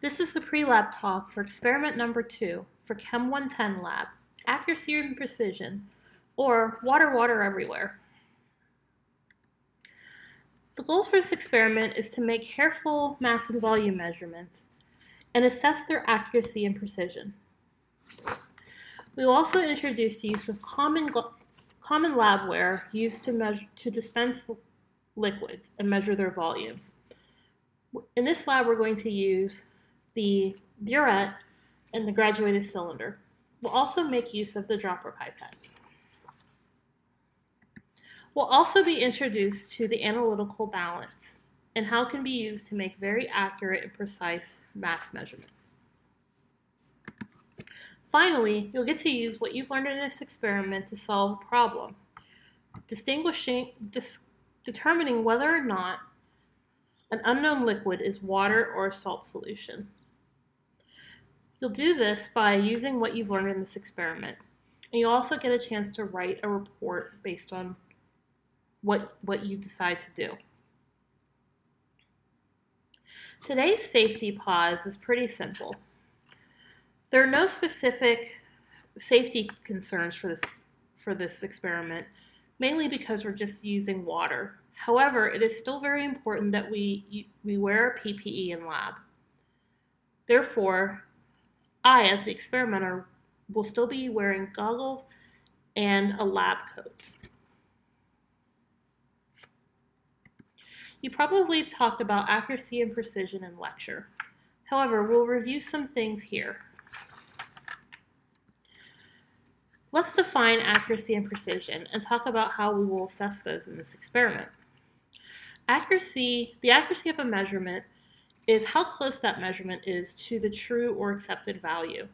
This is the pre-lab talk for experiment number two for Chem 110 lab, accuracy and precision, or water, water everywhere. The goals for this experiment is to make careful mass and volume measurements and assess their accuracy and precision. We will also introduce the use of common, common labware used to, measure, to dispense liquids and measure their volumes. In this lab, we're going to use the burette and the graduated cylinder. We'll also make use of the dropper pipette. We'll also be introduced to the analytical balance and how it can be used to make very accurate and precise mass measurements. Finally, you'll get to use what you've learned in this experiment to solve a problem, distinguishing, dis determining whether or not an unknown liquid is water or a salt solution. You'll do this by using what you've learned in this experiment. And you'll also get a chance to write a report based on what, what you decide to do. Today's safety pause is pretty simple. There are no specific safety concerns for this, for this experiment, mainly because we're just using water. However, it is still very important that we, we wear PPE in lab. Therefore, I, as the experimenter, will still be wearing goggles and a lab coat. You probably have talked about accuracy and precision in lecture. However, we'll review some things here. Let's define accuracy and precision and talk about how we will assess those in this experiment. Accuracy, the accuracy of a measurement is how close that measurement is to the true or accepted value.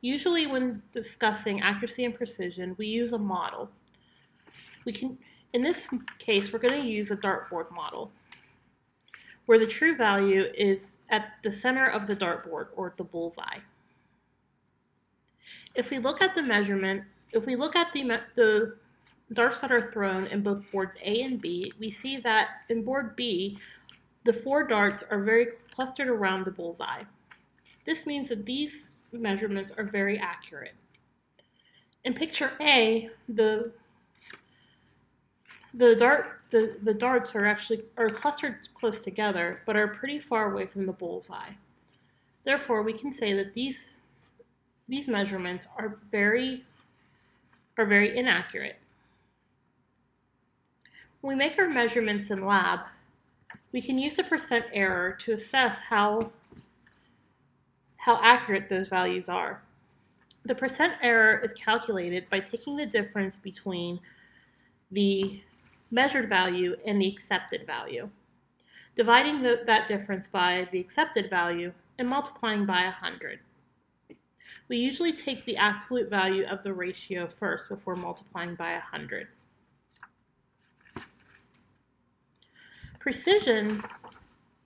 Usually when discussing accuracy and precision, we use a model. We can, in this case, we're going to use a dartboard model, where the true value is at the center of the dartboard, or the bullseye. If we look at the measurement, if we look at the, the darts that are thrown in both boards A and B, we see that in board B, the four darts are very clustered around the bullseye. This means that these measurements are very accurate. In picture A, the the dart the, the darts are actually are clustered close together but are pretty far away from the bullseye. Therefore, we can say that these these measurements are very are very inaccurate. When we make our measurements in lab, we can use the percent error to assess how, how accurate those values are. The percent error is calculated by taking the difference between the measured value and the accepted value, dividing the, that difference by the accepted value, and multiplying by 100. We usually take the absolute value of the ratio first before multiplying by 100. Precision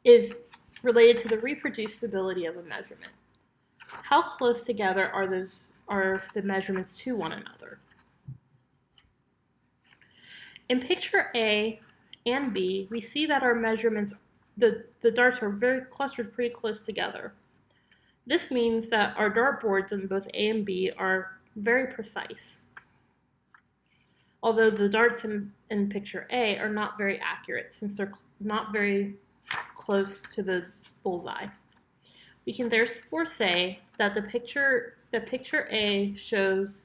is related to the reproducibility of a measurement. How close together are those are the measurements to one another? In picture A and B, we see that our measurements, the, the darts are very clustered pretty close together. This means that our dartboards in both A and B are very precise although the darts in, in picture A are not very accurate since they're not very close to the bullseye. We can therefore say that the picture, the picture A shows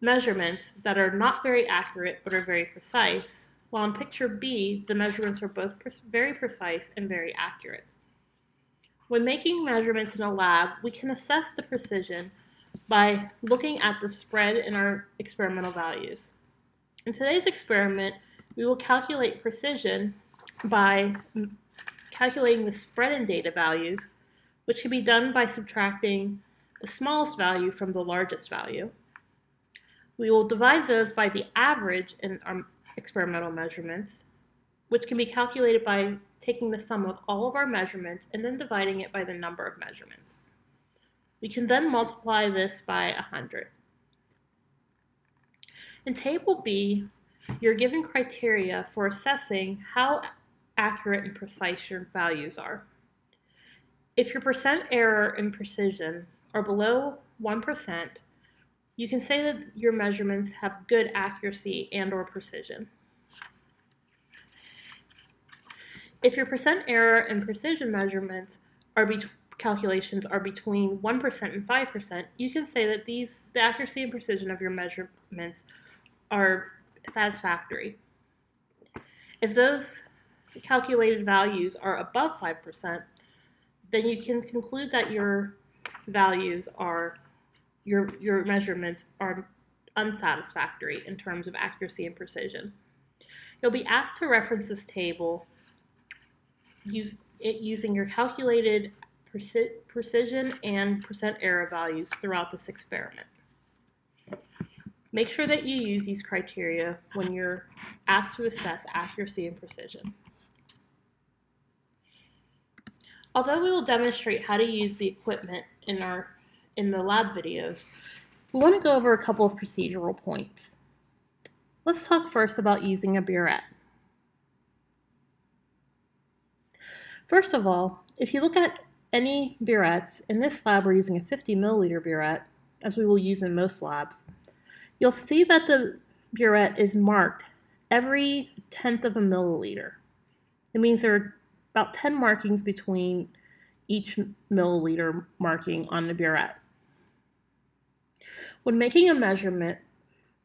measurements that are not very accurate but are very precise, while in picture B, the measurements are both pre very precise and very accurate. When making measurements in a lab, we can assess the precision by looking at the spread in our experimental values. In today's experiment, we will calculate precision by calculating the spread in data values, which can be done by subtracting the smallest value from the largest value. We will divide those by the average in our experimental measurements, which can be calculated by taking the sum of all of our measurements and then dividing it by the number of measurements. We can then multiply this by 100. In Table B, you're given criteria for assessing how accurate and precise your values are. If your percent error and precision are below 1%, you can say that your measurements have good accuracy and or precision. If your percent error and precision measurements are calculations are between 1% and 5%, you can say that these the accuracy and precision of your measurements are satisfactory. If those calculated values are above 5%, then you can conclude that your values are your your measurements are unsatisfactory in terms of accuracy and precision. You'll be asked to reference this table use it using your calculated precision and percent error values throughout this experiment. Make sure that you use these criteria when you're asked to assess accuracy and precision. Although we will demonstrate how to use the equipment in our in the lab videos, we want to go over a couple of procedural points. Let's talk first about using a burette. First of all, if you look at any burettes, in this lab we're using a 50 milliliter burette, as we will use in most labs, you'll see that the burette is marked every tenth of a milliliter. It means there are about 10 markings between each milliliter marking on the burette. When making a measurement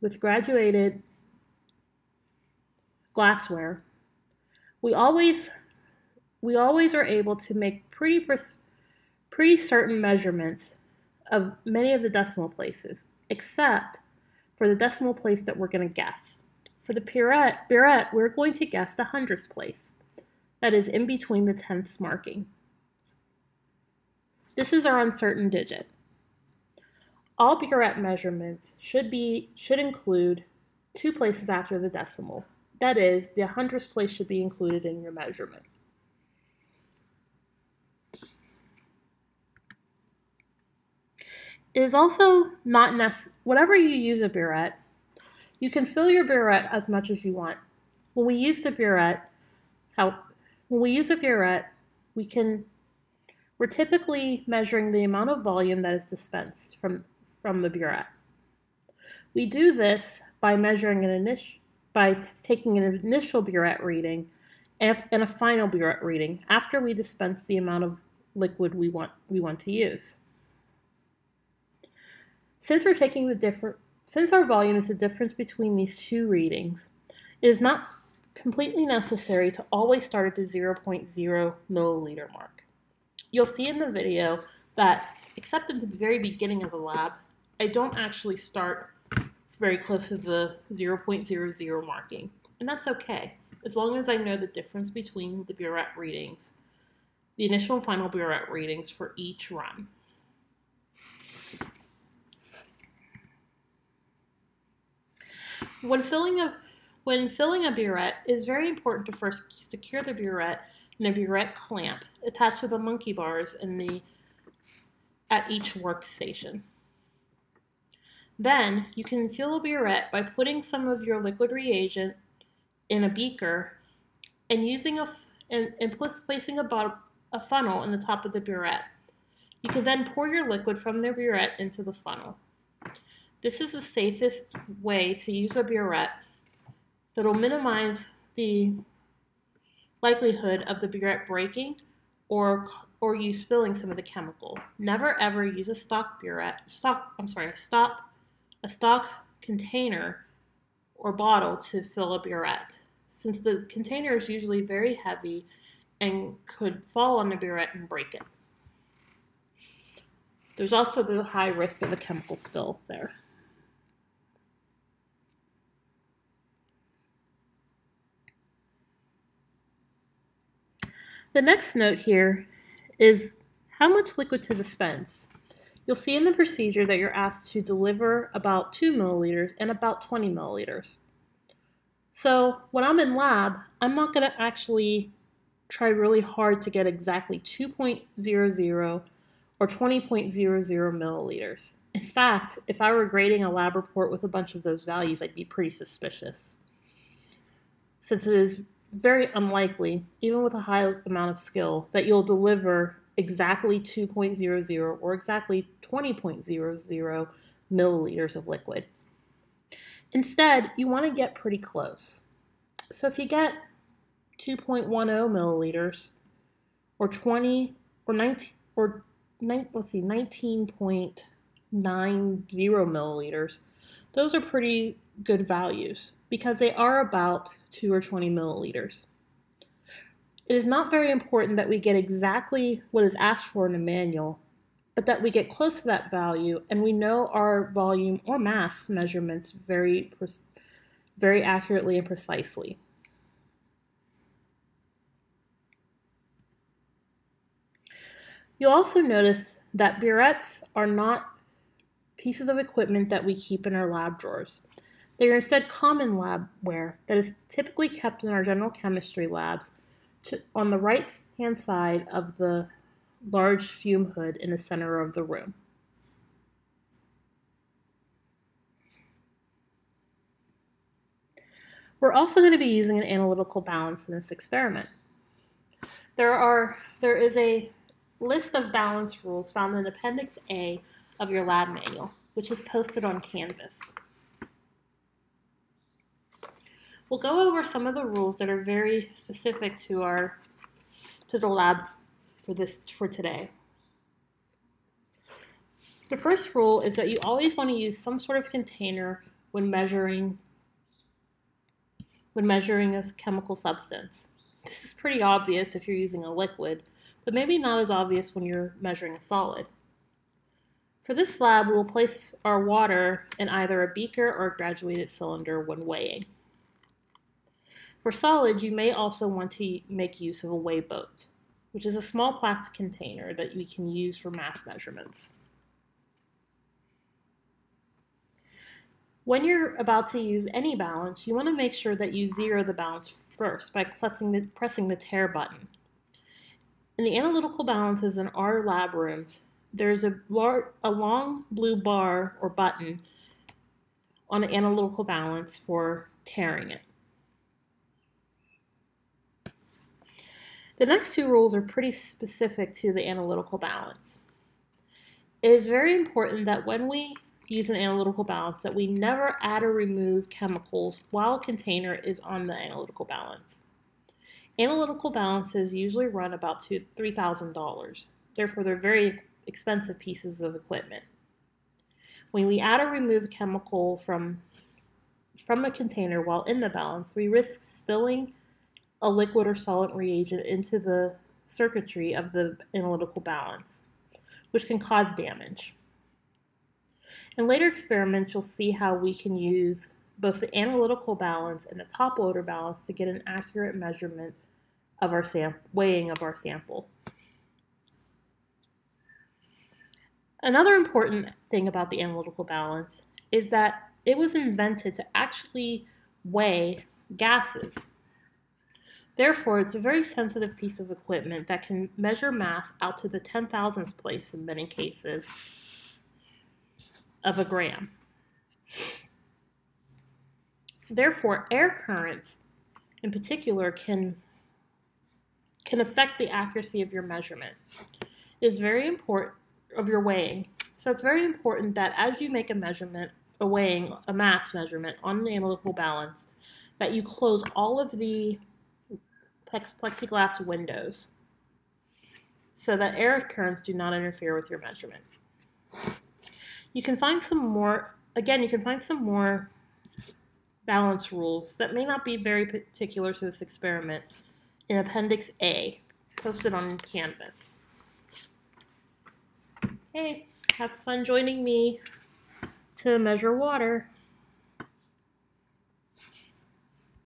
with graduated glassware, we always we always are able to make pretty pretty certain measurements of many of the decimal places, except for the decimal place that we're going to guess. For the burette, we're going to guess the hundredths place, that is in between the tenths marking. This is our uncertain digit. All burette measurements should be should include two places after the decimal. That is, the hundredths place should be included in your measurement. It is also not necessary, whatever you use a burette, you can fill your burette as much as you want. When we use the burette, how, when we use a burette, we can, we're typically measuring the amount of volume that is dispensed from from the burette. We do this by measuring an initial, by taking an initial burette reading and a final burette reading after we dispense the amount of liquid we want we want to use. Since we're taking the different since our volume is the difference between these two readings, it is not completely necessary to always start at the 0.0 milliliter mark. You'll see in the video that, except at the very beginning of the lab, I don't actually start very close to the 0.00 marking, and that's okay, as long as I know the difference between the burette readings, the initial and final burette readings for each run. When filling a when filling a burette, it is very important to first secure the burette in a burette clamp attached to the monkey bars in the at each workstation. Then you can fill a burette by putting some of your liquid reagent in a beaker and using a and, and placing a, bottle, a funnel in the top of the burette. You can then pour your liquid from the burette into the funnel. This is the safest way to use a burette that will minimize the likelihood of the burette breaking or or you spilling some of the chemical. Never ever use a stock burette, stock, I'm sorry, a stop a stock container or bottle to fill a burette, since the container is usually very heavy and could fall on the burette and break it. There's also the high risk of a chemical spill there. The next note here is how much liquid to dispense. You'll see in the procedure that you're asked to deliver about 2 milliliters and about 20 milliliters. So when I'm in lab, I'm not going to actually try really hard to get exactly 2.00 or 20.00 milliliters. In fact, if I were grading a lab report with a bunch of those values, I'd be pretty suspicious. Since it is very unlikely, even with a high amount of skill, that you'll deliver exactly 2.00 or exactly 20.00 milliliters of liquid. Instead, you want to get pretty close. So if you get 2.10 milliliters or 20 or 19 or let's see 19.90 milliliters, those are pretty good values because they are about 2 or 20 milliliters. It is not very important that we get exactly what is asked for in the manual, but that we get close to that value and we know our volume or mass measurements very, very accurately and precisely. You'll also notice that burettes are not pieces of equipment that we keep in our lab drawers. They are instead common labware that is typically kept in our general chemistry labs to, on the right hand side of the large fume hood in the center of the room. We're also going to be using an analytical balance in this experiment. There are there is a list of balance rules found in Appendix A of your lab manual, which is posted on Canvas. We'll go over some of the rules that are very specific to our to the labs for this for today. The first rule is that you always want to use some sort of container when measuring when measuring a chemical substance. This is pretty obvious if you're using a liquid, but maybe not as obvious when you're measuring a solid. For this lab, we'll place our water in either a beaker or a graduated cylinder when weighing. For solids, you may also want to make use of a weigh boat, which is a small plastic container that we can use for mass measurements. When you're about to use any balance, you want to make sure that you zero the balance first by pressing the, pressing the tare button. In the analytical balances in our lab rooms, there's a, a long blue bar or button on the analytical balance for taring it. The next two rules are pretty specific to the analytical balance. It is very important that when we use an analytical balance that we never add or remove chemicals while a container is on the analytical balance. Analytical balances usually run about $3,000. Therefore, they're very expensive pieces of equipment. When we add or remove chemical from, from the container while in the balance, we risk spilling a liquid or solid reagent into the circuitry of the analytical balance, which can cause damage. In later experiments, you'll see how we can use both the analytical balance and the top loader balance to get an accurate measurement of our sample weighing of our sample. Another important thing about the analytical balance is that it was invented to actually weigh gases. Therefore, it's a very sensitive piece of equipment that can measure mass out to the 10,000th place in many cases of a gram. Therefore, air currents in particular can, can affect the accuracy of your measurement. It is very important of your weighing. So it's very important that as you make a measurement, a weighing, a mass measurement on an analytical balance, that you close all of the plexiglass windows so that air currents do not interfere with your measurement. You can find some more, again, you can find some more balance rules that may not be very particular to this experiment in Appendix A, posted on Canvas. Hey, have fun joining me to measure water.